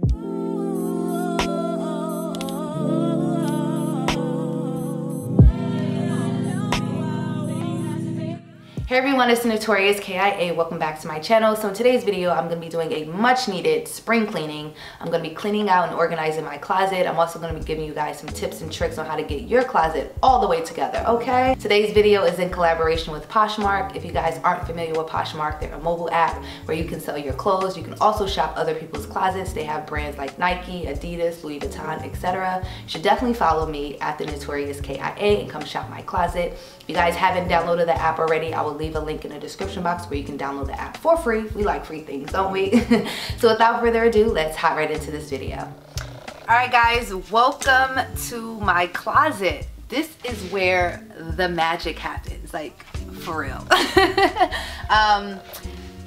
Thank you. Hey everyone, it's the Notorious KIA. Welcome back to my channel. So in today's video, I'm going to be doing a much needed spring cleaning. I'm going to be cleaning out and organizing my closet. I'm also going to be giving you guys some tips and tricks on how to get your closet all the way together, okay? Today's video is in collaboration with Poshmark. If you guys aren't familiar with Poshmark, they're a mobile app where you can sell your clothes. You can also shop other people's closets. They have brands like Nike, Adidas, Louis Vuitton, etc. You should definitely follow me at the Notorious KIA and come shop my closet. If you guys haven't downloaded the app already, I will leave a link in the description box where you can download the app for free. We like free things, don't we? so without further ado, let's hop right into this video. All right, guys, welcome to my closet. This is where the magic happens, like for real. um,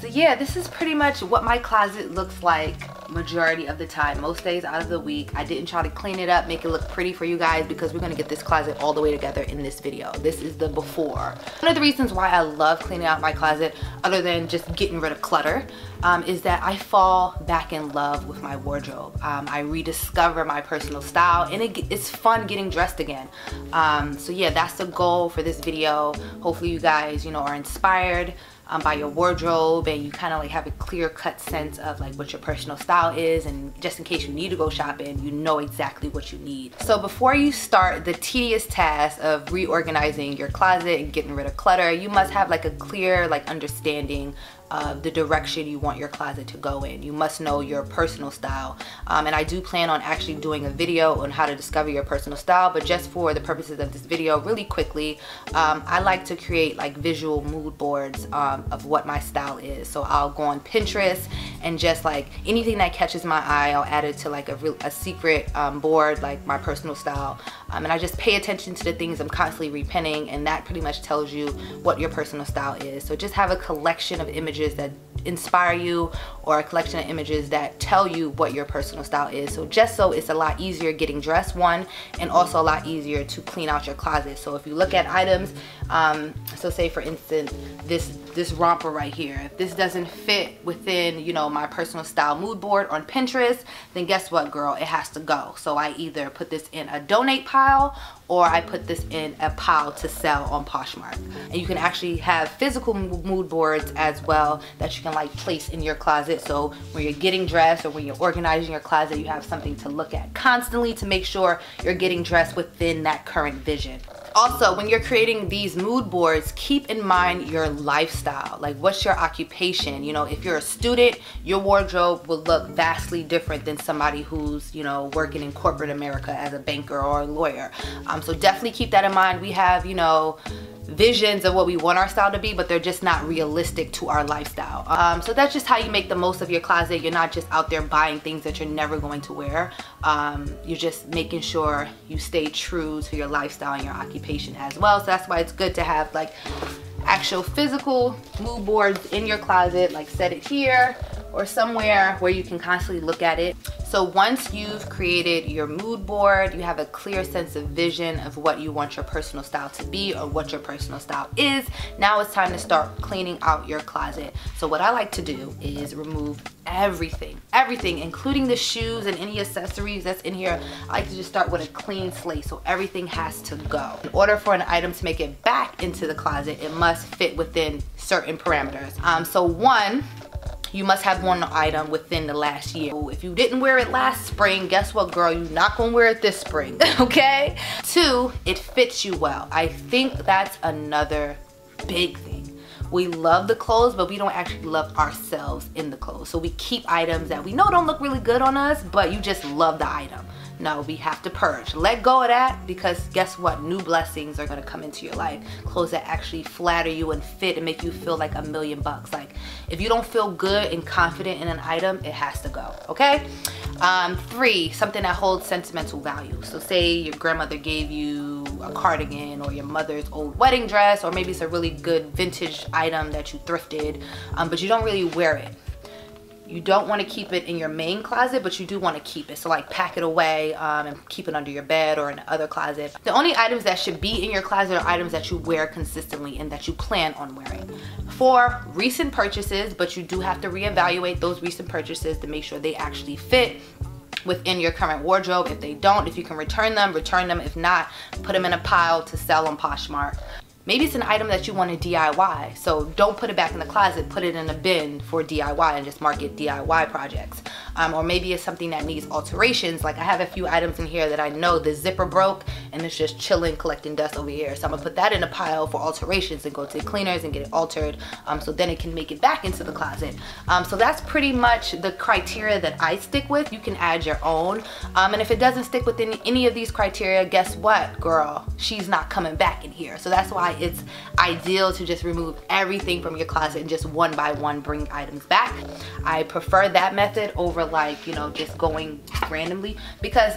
so yeah, this is pretty much what my closet looks like majority of the time. Most days out of the week i didn't try to clean it up make it look pretty for you guys because we're gonna get this closet all the way together in this video. This is the before. One of the reasons why i love cleaning out my closet other than just getting rid of clutter um, is that i fall back in love with my wardrobe. Um, i rediscover my personal style and it, it's fun getting dressed again. Um, so yeah that's the goal for this video. Hopefully you guys you know are inspired um, by your wardrobe and you kind of like have a clear cut sense of like what your personal style is and just in case you need to go shopping you know exactly what you need. So before you start the tedious task of reorganizing your closet and getting rid of clutter you must have like a clear like understanding uh, the direction you want your closet to go in. You must know your personal style. Um, and I do plan on actually doing a video on how to discover your personal style, but just for the purposes of this video, really quickly, um, I like to create like visual mood boards um, of what my style is. So I'll go on Pinterest and just like anything that catches my eye, I'll add it to like a, real, a secret um, board, like my personal style. Um, and I just pay attention to the things I'm constantly repinning and that pretty much tells you what your personal style is. So just have a collection of images that inspire you or a collection of images that tell you what your personal style is. So just so it's a lot easier getting dressed, one, and also a lot easier to clean out your closet. So if you look at items, um, so say for instance, this this romper right here, if this doesn't fit within, you know, my personal style mood board on Pinterest, then guess what, girl? It has to go. So I either put this in a donate pile or I put this in a pile to sell on Poshmark. And you can actually have physical mood boards as well that you can like place in your closet. So when you're getting dressed or when you're organizing your closet, you have something to look at constantly to make sure you're getting dressed within that current vision. Also, when you're creating these mood boards, keep in mind your lifestyle. Like what's your occupation? You know, if you're a student, your wardrobe will look vastly different than somebody who's, you know, working in corporate America as a banker or a lawyer. Um, so definitely keep that in mind. We have, you know, visions of what we want our style to be but they're just not realistic to our lifestyle. Um, so that's just how you make the most of your closet. You're not just out there buying things that you're never going to wear. Um, you're just making sure you stay true to your lifestyle and your occupation as well. So that's why it's good to have like actual physical mood boards in your closet like set it here or somewhere where you can constantly look at it so once you've created your mood board, you have a clear sense of vision of what you want your personal style to be or what your personal style is, now it's time to start cleaning out your closet. So what I like to do is remove everything, everything, including the shoes and any accessories that's in here. I like to just start with a clean slate so everything has to go. In order for an item to make it back into the closet, it must fit within certain parameters. Um, so one, you must have one item within the last year. If you didn't wear it last spring, guess what girl, you're not gonna wear it this spring, okay? Two, it fits you well. I think that's another big thing. We love the clothes, but we don't actually love ourselves in the clothes. So we keep items that we know don't look really good on us, but you just love the item. No, we have to purge. Let go of that because guess what? New blessings are gonna come into your life. Clothes that actually flatter you and fit and make you feel like a million bucks. Like if you don't feel good and confident in an item, it has to go, okay? Um, three, something that holds sentimental value. So say your grandmother gave you a cardigan or your mother's old wedding dress or maybe it's a really good vintage item that you thrifted, um, but you don't really wear it you don't want to keep it in your main closet but you do want to keep it. So like pack it away um, and keep it under your bed or in other closet. The only items that should be in your closet are items that you wear consistently and that you plan on wearing. For recent purchases but you do have to reevaluate those recent purchases to make sure they actually fit within your current wardrobe. If they don't if you can return them return them. If not put them in a pile to sell on Poshmark Maybe it's an item that you want to DIY. So don't put it back in the closet, put it in a bin for DIY and just mark it DIY projects. Um, or maybe it's something that needs alterations. Like I have a few items in here that I know the zipper broke and it's just chilling, collecting dust over here. So I'm gonna put that in a pile for alterations and go to the cleaners and get it altered. Um, so then it can make it back into the closet. Um, so that's pretty much the criteria that I stick with. You can add your own. Um, and if it doesn't stick within any of these criteria, guess what, girl? She's not coming back in here. So that's why it's ideal to just remove everything from your closet and just one by one bring items back. I prefer that method over like, you know, just going randomly because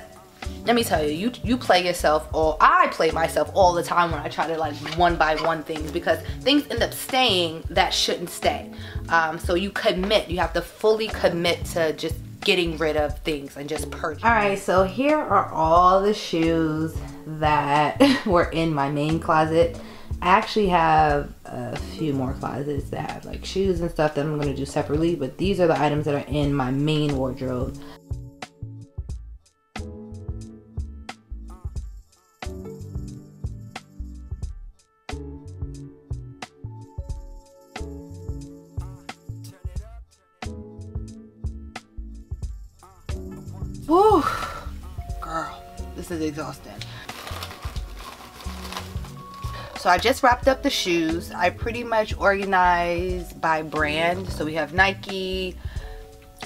let me tell you, you you play yourself or I play myself all the time when I try to like one by one things because things end up staying that shouldn't stay. Um, so you commit, you have to fully commit to just getting rid of things and just purge. All right, so here are all the shoes that were in my main closet. I actually have a few more closets that have like shoes and stuff that I'm going to do separately, but these are the items that are in my main wardrobe. Woo! Girl, this is exhausting. So I just wrapped up the shoes. I pretty much organized by brand. So we have Nike,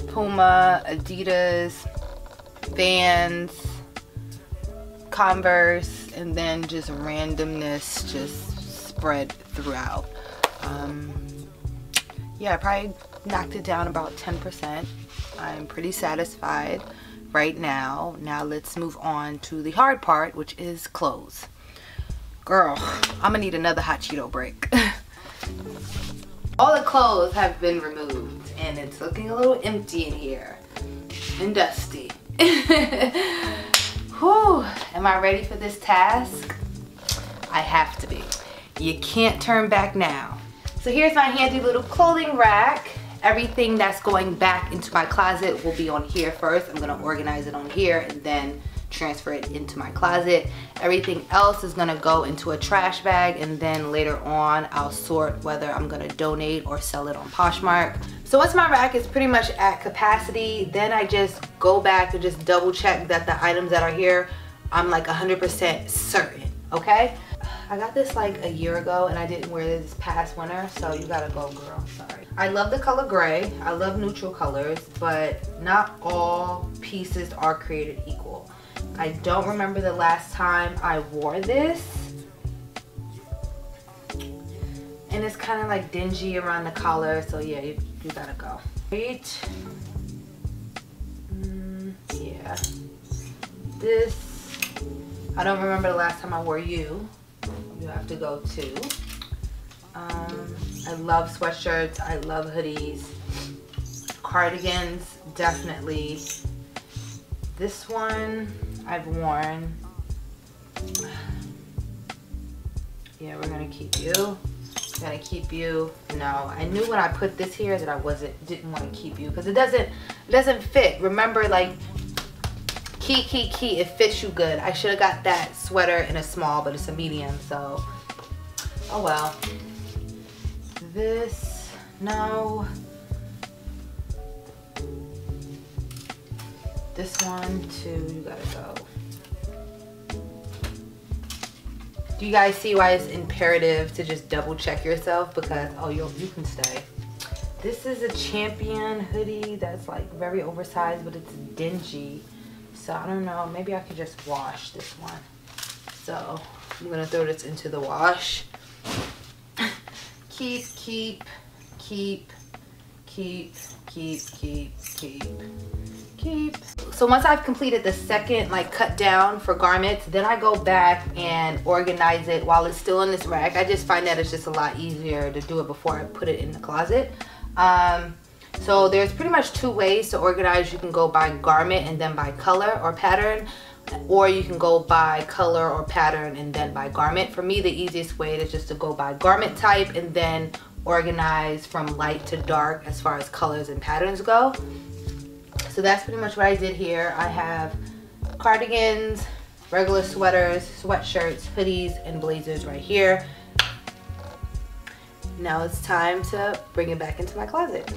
Puma, Adidas, Vans, Converse, and then just randomness just spread throughout. Um, yeah, I probably knocked it down about 10%. I'm pretty satisfied right now. Now let's move on to the hard part, which is clothes. Girl, I'm gonna need another hot Cheeto break. All the clothes have been removed and it's looking a little empty in here and dusty. Whew, am I ready for this task? I have to be. You can't turn back now. So here's my handy little clothing rack. Everything that's going back into my closet will be on here first. I'm gonna organize it on here and then transfer it into my closet. Everything else is gonna go into a trash bag and then later on I'll sort whether I'm gonna donate or sell it on Poshmark. So once my rack is pretty much at capacity, then I just go back and just double check that the items that are here, I'm like 100% certain, okay? I got this like a year ago and I didn't wear this past winter, so you gotta go girl, sorry. I love the color gray, I love neutral colors, but not all pieces are created equal. I don't remember the last time I wore this. And it's kind of like dingy around the collar, so yeah, you, you gotta go. Right. Mm, yeah. This, I don't remember the last time I wore you. You have to go too. Um, I love sweatshirts. I love hoodies. Cardigans, definitely. This one, I've worn. Yeah, we're gonna keep you. Gonna keep you. No, I knew when I put this here that I wasn't didn't want to keep you because it doesn't it doesn't fit. Remember, like key key key, it fits you good. I should have got that sweater in a small, but it's a medium, so oh well. This no. This one too, you gotta go. Do you guys see why it's imperative to just double check yourself? Because, oh, you you can stay. This is a champion hoodie that's like very oversized, but it's dingy. So I don't know, maybe I could just wash this one. So I'm gonna throw this into the wash. keep, keep, keep, keep, keep, keep, keep keep. So once I've completed the second like cut down for garments, then I go back and organize it while it's still in this rack. I just find that it's just a lot easier to do it before I put it in the closet. Um, So there's pretty much two ways to organize. You can go by garment and then by color or pattern or you can go by color or pattern and then by garment. For me, the easiest way is just to go by garment type and then organize from light to dark as far as colors and patterns go. So that's pretty much what I did here. I have cardigans, regular sweaters, sweatshirts, hoodies, and blazers right here. Now it's time to bring it back into my closet.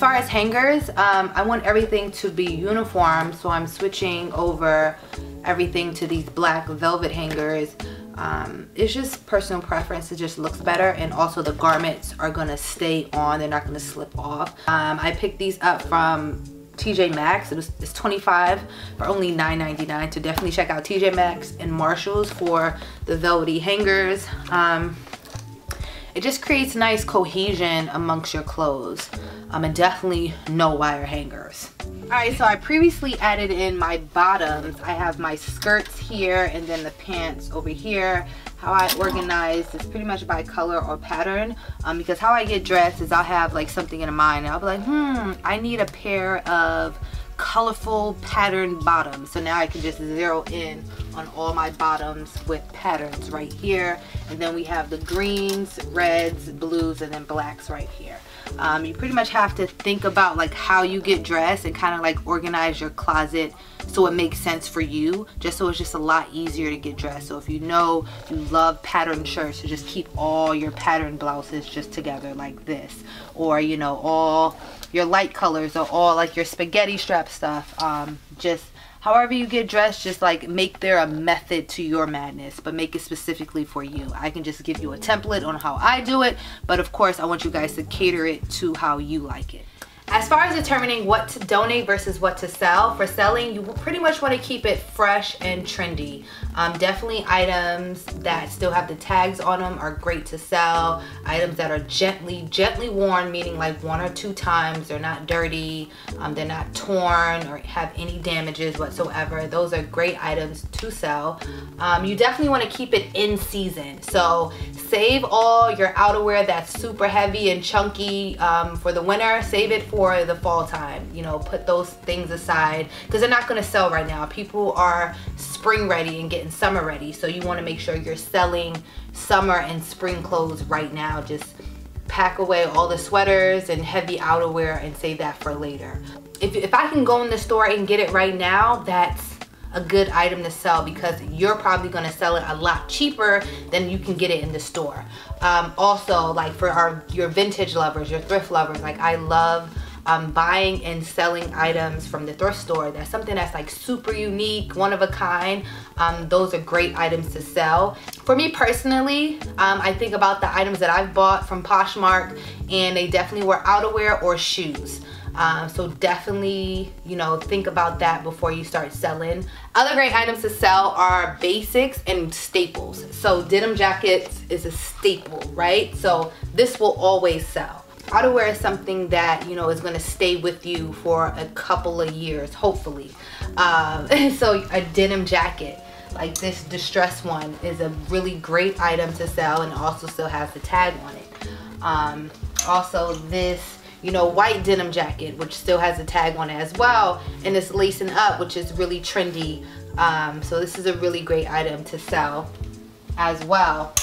Far as hangers, um, I want everything to be uniform, so I'm switching over everything to these black velvet hangers. Um, it's just personal preference. It just looks better. And also the garments are to stay on. They're not to slip off. Um, I picked these up from TJ Maxx. It was, it's 25 for only $9.99. So definitely check out TJ Maxx and Marshalls for the velvety hangers. Um, it just creates nice cohesion amongst your clothes. Um, and definitely no wire hangers. Alright, so I previously added in my bottoms. I have my skirts here and then the pants over here. How I organize is pretty much by color or pattern um, because how I get dressed is I'll have like something in mind. And I'll be like, hmm, I need a pair of colorful pattern bottoms. So now I can just zero in on all my bottoms with patterns right here. And then we have the greens, reds, blues, and then blacks right here. Um, you pretty much have to think about like how you get dressed and kind of like organize your closet so it makes sense for you just so it's just a lot easier to get dressed so if you know you love pattern shirts so just keep all your pattern blouses just together like this or you know all your light colors or all like your spaghetti strap stuff um, just however you get dressed just like make there a method to your madness but make it specifically for you. I can just give you a template on how i do it but of course i want you guys to cater it to how you like it as far as determining what to donate versus what to sell, for selling, you pretty much want to keep it fresh and trendy. Um, definitely items that still have the tags on them are great to sell. Items that are gently, gently worn, meaning like one or two times. They're not dirty, um, they're not torn or have any damages whatsoever. Those are great items to sell. Um, you definitely want to keep it in season. So save all your outerwear that's super heavy and chunky um, for the winter. Save it for the fall time. You know, put those things aside because they're not going to sell right now. People are spring ready and getting summer ready. So you want to make sure you're selling summer and spring clothes right now. Just pack away all the sweaters and heavy outerwear and save that for later. If, if I can go in the store and get it right now, that's a good item to sell because you're probably going to sell it a lot cheaper than you can get it in the store. Um, also, like for our your vintage lovers, your thrift lovers, like I love um, buying and selling items from the thrift store. That's something that's like super unique, one of a kind. Um, those are great items to sell. For me personally, um, I think about the items that I've bought from Poshmark and they definitely were outerwear or shoes. Um, so definitely, you know, think about that before you start selling. Other great items to sell are basics and staples. So denim jackets is a staple, right? So this will always sell. Outerwear is something that, you know, is going to stay with you for a couple of years, hopefully. Um, so a denim jacket like this distress one is a really great item to sell and also still has the tag on it. Um, also this you know, white denim jacket, which still has a tag on it as well. And it's lacing up, which is really trendy. Um, so this is a really great item to sell as well.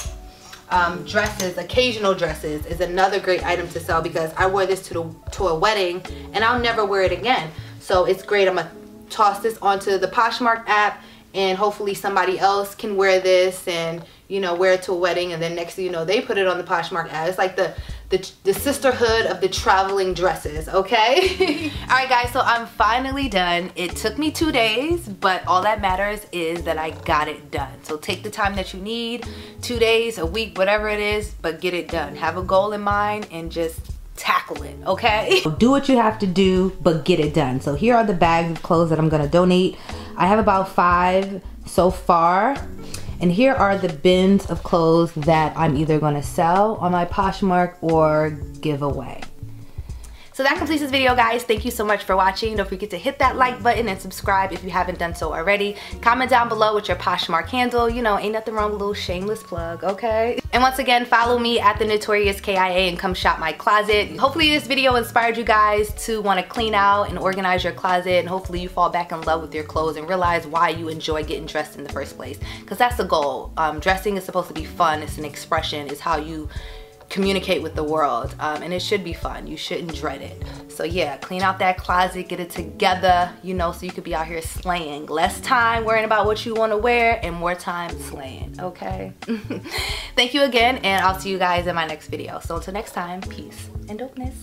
Um, dresses, occasional dresses is another great item to sell because I wore this to, the, to a wedding and I'll never wear it again. So it's great. I'm going to toss this onto the Poshmark app and hopefully somebody else can wear this and you know wear it to a wedding and then next thing you know they put it on the Poshmark app. It's like the the, the sisterhood of the traveling dresses, okay? all right guys, so I'm finally done. It took me two days, but all that matters is that I got it done. So take the time that you need, two days, a week, whatever it is, but get it done. Have a goal in mind and just tackle it, okay? Do what you have to do, but get it done. So here are the bags of clothes that I'm gonna donate. I have about five so far. And here are the bins of clothes that I'm either gonna sell on my Poshmark or give away. So that completes this video, guys. Thank you so much for watching. Don't forget to hit that like button and subscribe if you haven't done so already. Comment down below with your Poshmark handle. You know, ain't nothing wrong with a little shameless plug, okay? And once again, follow me at the Notorious KIA and come shop my closet. Hopefully this video inspired you guys to want to clean out and organize your closet and hopefully you fall back in love with your clothes and realize why you enjoy getting dressed in the first place. Because that's the goal. Um, dressing is supposed to be fun. It's an expression. It's how you communicate with the world um, and it should be fun. You shouldn't dread it. So yeah clean out that closet get it together you know so you could be out here slaying. Less time worrying about what you want to wear and more time slaying okay? Thank you again and I'll see you guys in my next video. So until next time peace and dopeness